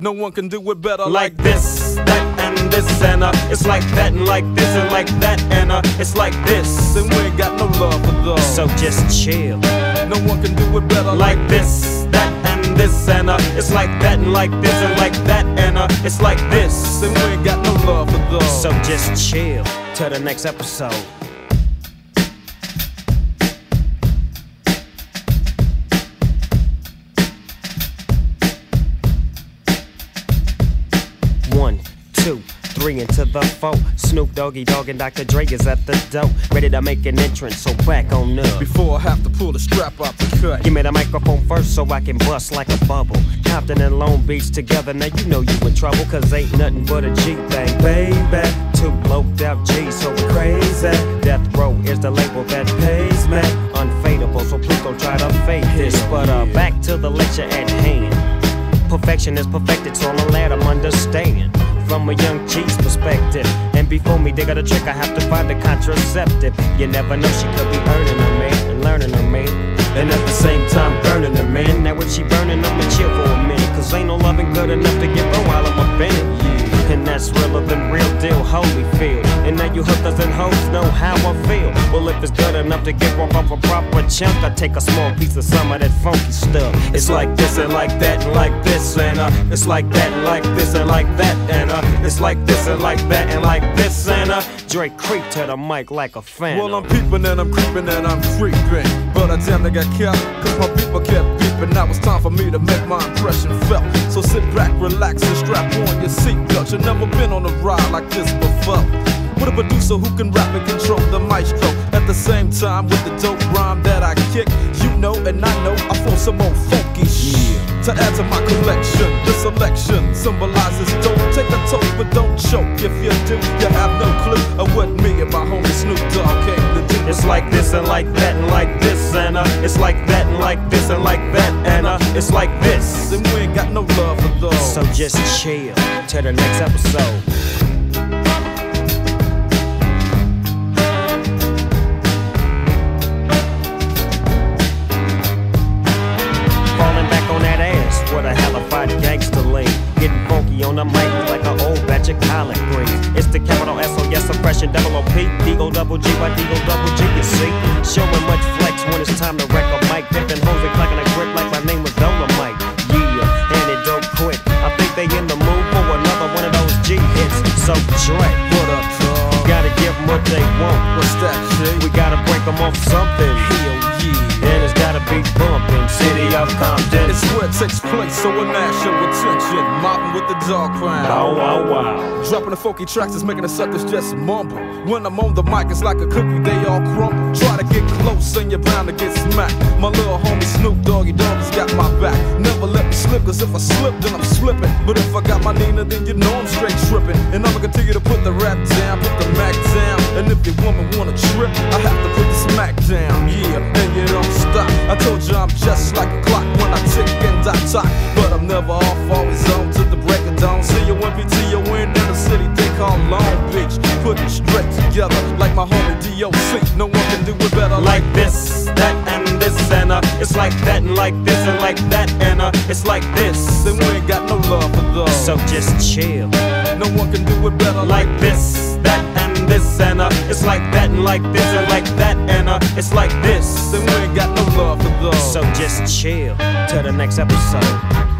No one can do it better like this, that, and this, and uh, it's like that, and like this, and like that, and uh, it's like this. And we ain't got no love for those. So just chill. No one can do it better like this, that, and this, and uh, it's like that, and like this, and like that, and uh, it's like this. And we ain't got no love for those. So just chill till the next episode. Two, three into the four. Snoop Doggy Dogg and Dr. Dre is at the door, ready to make an entrance. So back on up. Before I have to pull the strap out the cut. Give me the microphone first so I can bust like a bubble. Compton and Long Beach together, now you know you in trouble, cause ain't nothing but a G thing, baby. Two bloked out G's so crazy. Death Row is the label that pays me. Unfadable, so please don't try to fake this. But uh, back to the lecture at hand. Perfection is perfected, so I'll let 'em understand from a young G's perspective. And before me they got a trick, I have to find a contraceptive. You never know, she could be earning a man and learning a man. And at the same time, burning a man. Now, if she burning, I'ma chill for a minute. Cause ain't no loving good enough to get her while I'm in it. And that's realer than real deal, Holyfield. And now you hookers and hoes know how I feel. Well, if it's good enough to get one off a proper chunk, I take a small piece of some of that funky stuff. It's like this and like that and like this and uh, it's like that and like this and like that and uh, it's like this and like that and like this and uh, Drake creep to the mic like a fan. Well, I'm peeping and I'm creeping and I'm creeping. But I damn near got kept, cause my people kept beeping. Now it's time for me to make my impression felt. So sit back, relax, and strap on your seatbelt. You've never been on a ride like this before. With a producer who can rap and control the maestro. At the same time, with the dope rhyme that I kick, you know and I know I feel some old funky shit. To add to my collection, the selection symbolizes don't take a toast, but don't choke. If you do, you have no clue of what me and my homie Snoop Dogg came to do. It's like this and like that and like this and uh, it's like that and like this and like that and uh, it's like this. And we ain't got no love for those. So just chill till the next episode. Suppression double O P. Digo double G by Digo double G, you see. Showing much flex when it's time to wreck a mic. Dipping hoes and clacking a grip like my name was Dolomite. Yeah, and it don't quit. I think they in the mood for another one of those G hits. So Dre, What up, gotta give 'em what they want. What's that shit? We gotta break 'em off something. Hell yeah. And it's gotta be bumping. City of Compton. It's where it takes place, so a national attention. Mobbing with the dog pound. Wow, wow, wow. Dropping the funky tracks is making the suckers just mumble. When I'm on the mic, it's like a cookie, they all crumble. Try to get close and you're bound to get smacked. My little homie Snoop Doggy Dogg has got my back. Cause if I slip, then I'm slipping. But if I got my Nina, then you know I'm straight tripping. And I'ma continue to put the rap down, put the Mac down. And if your woman wanna trip, I have to put the smack down. Yeah, and you don't stop. I told you I'm just like a clock when I tick and I talk. But I'm never off, always on to the break of dawn. See you when PTO in the city they call Long Beach. Put it straight together like my homie DOC. No one can do it better like this, that, and this, and uh, it's like that, and like this, and like that, and uh, it's like this. Then we ain't got no love for those. So just chill, no one can do it better like this, that, and this, and uh, it's like that, and like this, and like that, and uh, it's like this. Then we ain't got no love for those. So just chill till the next episode.